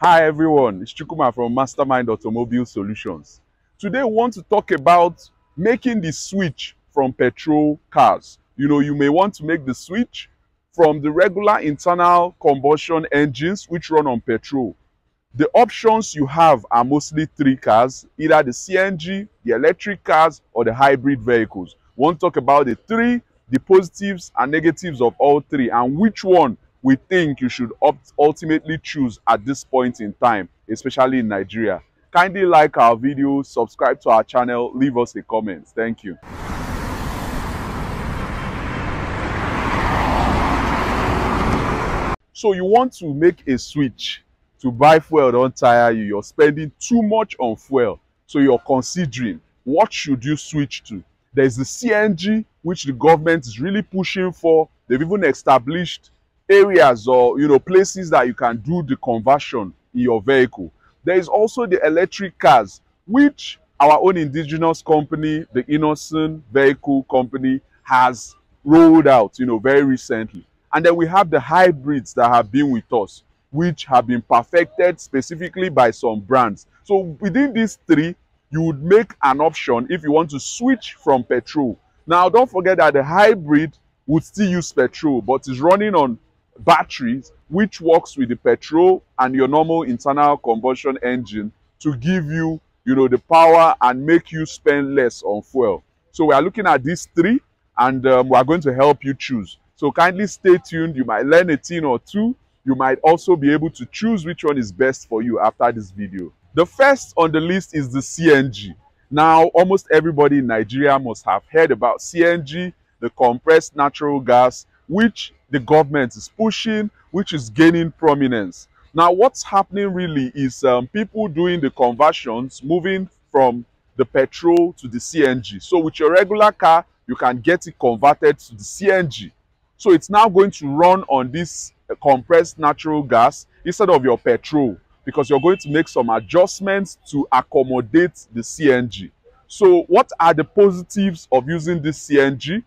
Hi everyone, it's Chukuma from Mastermind Automobile Solutions. Today we want to talk about making the switch from petrol cars. You know, you may want to make the switch from the regular internal combustion engines which run on petrol. The options you have are mostly three cars, either the CNG, the electric cars, or the hybrid vehicles. We want to talk about the three, the positives and negatives of all three, and which one we think you should ultimately choose at this point in time, especially in Nigeria. Kindly like our video, subscribe to our channel, leave us a comment. Thank you. So you want to make a switch to buy fuel don't tire you. You're spending too much on fuel. So you're considering what should you switch to? There's the CNG, which the government is really pushing for. They've even established areas or you know places that you can do the conversion in your vehicle. There is also the electric cars, which our own indigenous company, the Innoson Vehicle Company, has rolled out, you know, very recently. And then we have the hybrids that have been with us, which have been perfected specifically by some brands. So within these three, you would make an option if you want to switch from petrol. Now, don't forget that the hybrid would still use petrol, but is running on batteries which works with the petrol and your normal internal combustion engine to give you you know the power and make you spend less on fuel. So we are looking at these three and um, we are going to help you choose. So kindly stay tuned. You might learn a thing or two. You might also be able to choose which one is best for you after this video. The first on the list is the cng now almost everybody in nigeria must have heard about cng the compressed natural gas which the government is pushing, which is gaining prominence. Now, what's happening really is um, people doing the conversions, moving from the petrol to the CNG. So with your regular car, you can get it converted to the CNG. So it's now going to run on this uh, compressed natural gas instead of your petrol because you're going to make some adjustments to accommodate the CNG. So what are the positives of using this CNG?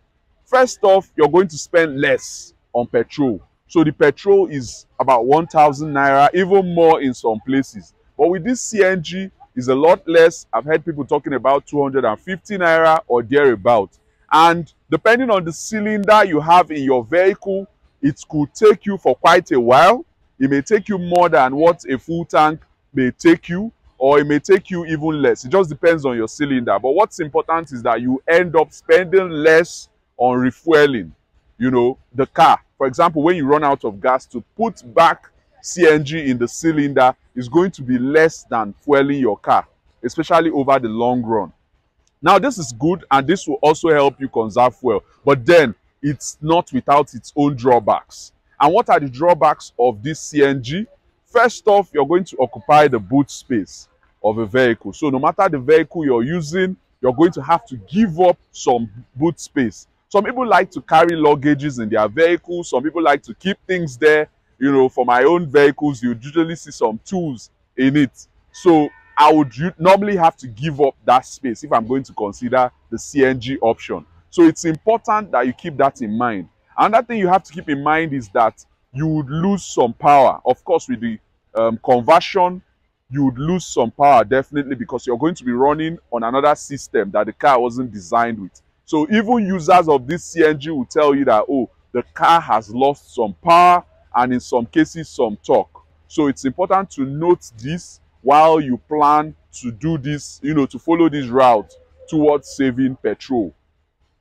First off, you're going to spend less on petrol. So the petrol is about 1,000 naira, even more in some places. But with this CNG, is a lot less. I've heard people talking about 250 naira or thereabout. And depending on the cylinder you have in your vehicle, it could take you for quite a while. It may take you more than what a full tank may take you, or it may take you even less. It just depends on your cylinder. But what's important is that you end up spending less on refueling you know, the car. For example, when you run out of gas to put back CNG in the cylinder is going to be less than fueling your car, especially over the long run. Now, this is good and this will also help you conserve fuel, but then it's not without its own drawbacks. And what are the drawbacks of this CNG? First off, you're going to occupy the boot space of a vehicle. So no matter the vehicle you're using, you're going to have to give up some boot space. Some people like to carry luggages in their vehicles. Some people like to keep things there. You know, for my own vehicles, you usually see some tools in it. So I would normally have to give up that space if I'm going to consider the CNG option. So it's important that you keep that in mind. Another thing you have to keep in mind is that you would lose some power. Of course, with the um, conversion, you would lose some power definitely because you're going to be running on another system that the car wasn't designed with. So even users of this CNG will tell you that, oh, the car has lost some power and in some cases some torque. So it's important to note this while you plan to do this, you know, to follow this route towards saving petrol.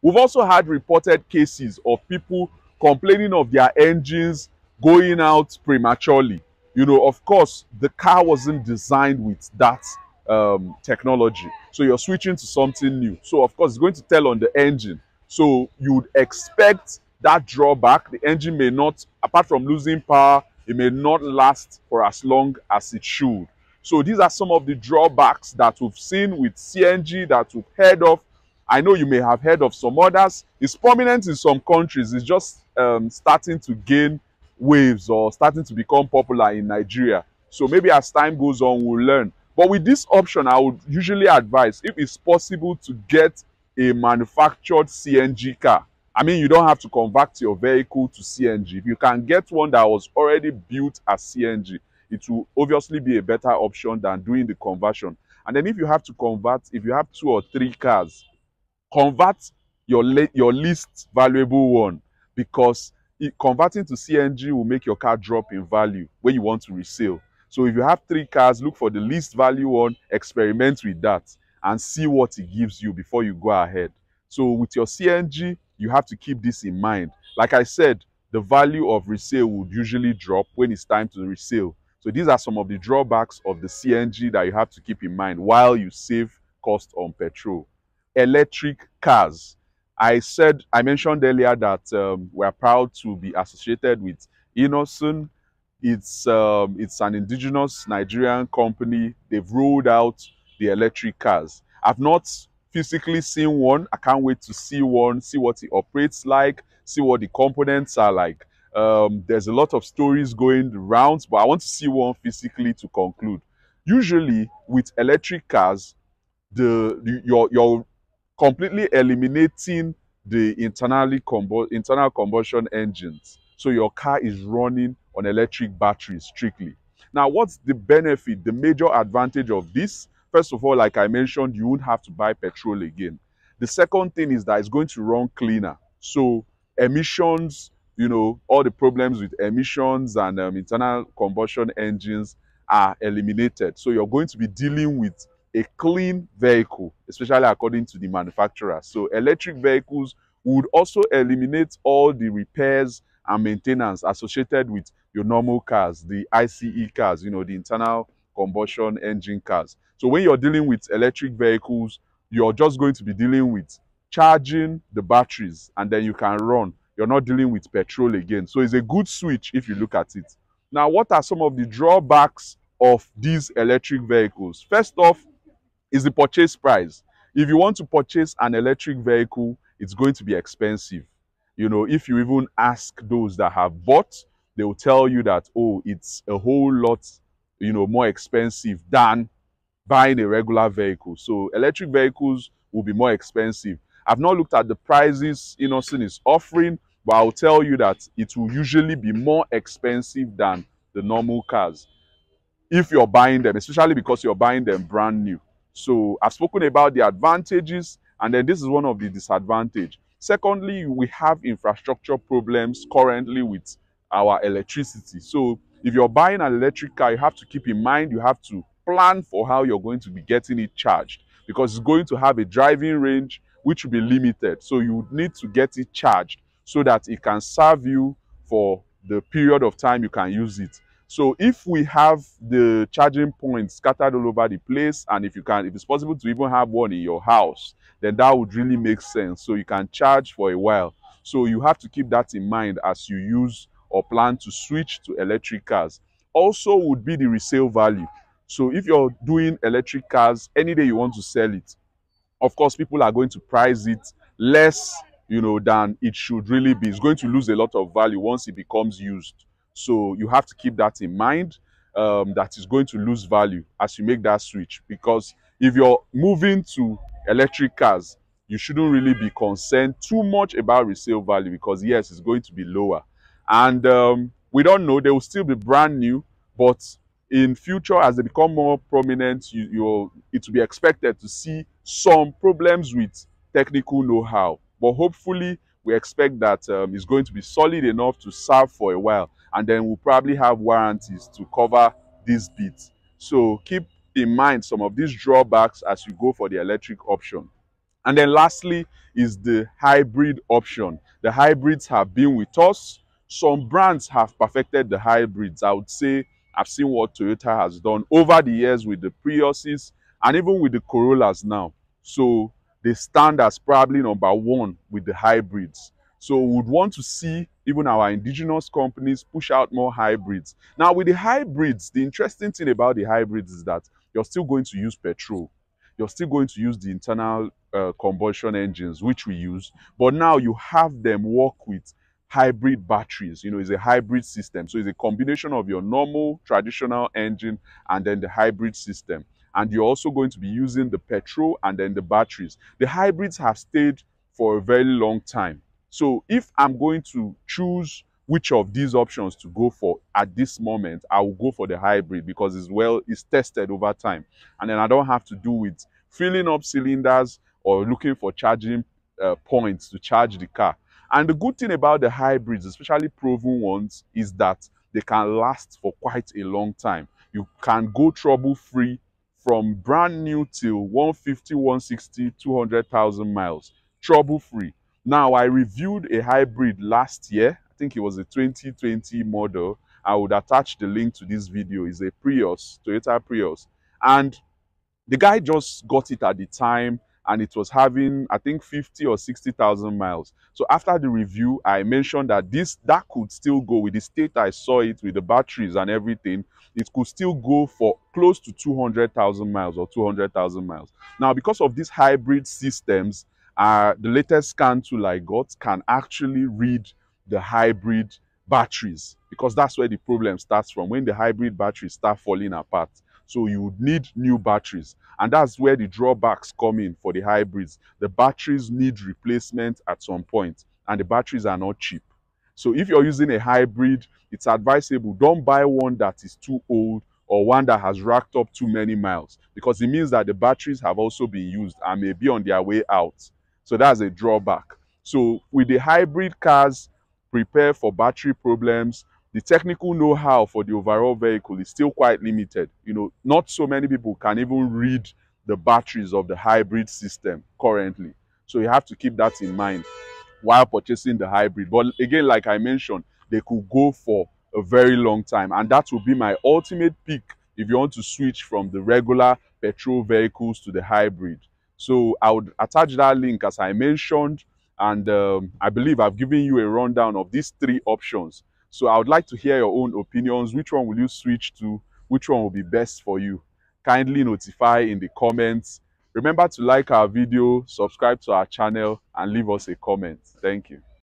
We've also had reported cases of people complaining of their engines going out prematurely. You know, of course, the car wasn't designed with that um, technology. So you're switching to something new. So of course, it's going to tell on the engine. So you would expect that drawback. The engine may not, apart from losing power, it may not last for as long as it should. So these are some of the drawbacks that we've seen with CNG that we've heard of. I know you may have heard of some others. It's prominent in some countries. It's just um, starting to gain waves or starting to become popular in Nigeria. So maybe as time goes on, we'll learn. But with this option, I would usually advise if it's possible to get a manufactured CNG car. I mean, you don't have to convert your vehicle to CNG. If you can get one that was already built as CNG, it will obviously be a better option than doing the conversion. And then if you have to convert, if you have two or three cars, convert your your least valuable one because it, converting to CNG will make your car drop in value when you want to resell. So if you have three cars, look for the least value one, experiment with that and see what it gives you before you go ahead. So with your CNG, you have to keep this in mind. Like I said, the value of resale would usually drop when it's time to resale. So these are some of the drawbacks of the CNG that you have to keep in mind while you save cost on petrol. Electric cars. I said, I mentioned earlier that um, we're proud to be associated with Innoson. It's, um, it's an indigenous Nigerian company. They've rolled out the electric cars. I've not physically seen one. I can't wait to see one, see what it operates like, see what the components are like. Um, there's a lot of stories going around, but I want to see one physically to conclude. Usually with electric cars, the, the you're, you're completely eliminating the internally combu internal combustion engines. So your car is running on electric batteries strictly. Now, what's the benefit, the major advantage of this? First of all, like I mentioned, you won't have to buy petrol again. The second thing is that it's going to run cleaner. So emissions, you know, all the problems with emissions and um, internal combustion engines are eliminated. So you're going to be dealing with a clean vehicle, especially according to the manufacturer. So electric vehicles would also eliminate all the repairs and maintenance associated with your normal cars, the ICE cars, you know, the internal combustion engine cars. So when you're dealing with electric vehicles, you're just going to be dealing with charging the batteries and then you can run. You're not dealing with petrol again. So it's a good switch if you look at it. Now, what are some of the drawbacks of these electric vehicles? First off, is the purchase price. If you want to purchase an electric vehicle, it's going to be expensive. You know, if you even ask those that have bought, they will tell you that, oh, it's a whole lot, you know, more expensive than buying a regular vehicle. So electric vehicles will be more expensive. I've not looked at the prices Innoson is offering, but I'll tell you that it will usually be more expensive than the normal cars if you're buying them, especially because you're buying them brand new. So I've spoken about the advantages, and then this is one of the disadvantage. Secondly, we have infrastructure problems currently with our electricity. So if you're buying an electric car, you have to keep in mind, you have to plan for how you're going to be getting it charged because it's going to have a driving range which will be limited. So you need to get it charged so that it can serve you for the period of time you can use it. So if we have the charging points scattered all over the place, and if you can, if it's possible to even have one in your house, then that would really make sense. So you can charge for a while. So you have to keep that in mind as you use or plan to switch to electric cars. Also would be the resale value. So if you're doing electric cars, any day you want to sell it, of course, people are going to price it less, you know, than it should really be. It's going to lose a lot of value once it becomes used. So you have to keep that in mind um, that is going to lose value as you make that switch. Because if you're moving to electric cars, you shouldn't really be concerned too much about resale value because yes, it's going to be lower. And um, we don't know, they will still be brand new, but in future, as they become more prominent, you, you'll, it will be expected to see some problems with technical know-how. But hopefully, we expect that um, it's going to be solid enough to serve for a while and then we'll probably have warranties to cover these bits. So keep in mind some of these drawbacks as you go for the electric option. And then lastly is the hybrid option. The hybrids have been with us. Some brands have perfected the hybrids. I would say I've seen what Toyota has done over the years with the Priuses and even with the Corollas now. So they stand as probably number one with the hybrids. So we would want to see even our indigenous companies push out more hybrids. Now with the hybrids, the interesting thing about the hybrids is that you're still going to use petrol. You're still going to use the internal uh, combustion engines, which we use. But now you have them work with hybrid batteries. You know, it's a hybrid system. So it's a combination of your normal traditional engine and then the hybrid system. And you're also going to be using the petrol and then the batteries. The hybrids have stayed for a very long time. So if I'm going to choose which of these options to go for at this moment, I will go for the hybrid because it's well, it's tested over time. And then I don't have to do with filling up cylinders or looking for charging uh, points to charge the car. And the good thing about the hybrids, especially proven ones, is that they can last for quite a long time. You can go trouble free from brand new till 150, 160, 200,000 miles, trouble free. Now, I reviewed a hybrid last year. I think it was a 2020 model. I would attach the link to this video. It's a Prius, Toyota Prius. And the guy just got it at the time and it was having i think 50 or 60,000 miles so after the review i mentioned that this that could still go with the state i saw it with the batteries and everything it could still go for close to 200,000 miles or 200,000 miles now because of these hybrid systems uh, the latest scan tool i got can actually read the hybrid batteries because that's where the problem starts from when the hybrid batteries start falling apart so you would need new batteries. And that's where the drawbacks come in for the hybrids. The batteries need replacement at some point, and the batteries are not cheap. So if you're using a hybrid, it's advisable don't buy one that is too old or one that has racked up too many miles because it means that the batteries have also been used and may be on their way out. So that's a drawback. So with the hybrid cars, prepare for battery problems, the technical know-how for the overall vehicle is still quite limited. You know, not so many people can even read the batteries of the hybrid system currently. So you have to keep that in mind while purchasing the hybrid. But again, like I mentioned, they could go for a very long time. And that will be my ultimate pick if you want to switch from the regular petrol vehicles to the hybrid. So I would attach that link as I mentioned. And um, I believe I've given you a rundown of these three options so I would like to hear your own opinions. Which one will you switch to? Which one will be best for you? Kindly notify in the comments. Remember to like our video, subscribe to our channel, and leave us a comment. Thank you.